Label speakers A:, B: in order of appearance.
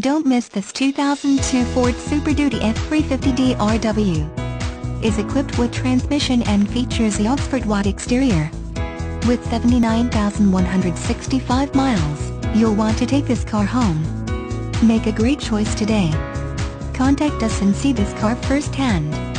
A: Don't miss this 2002 Ford Super Duty F350 DRW. Is equipped with transmission and features the Oxford White exterior. With 79,165 miles, you'll want to take this car home. Make a great choice today. Contact us and see this car firsthand.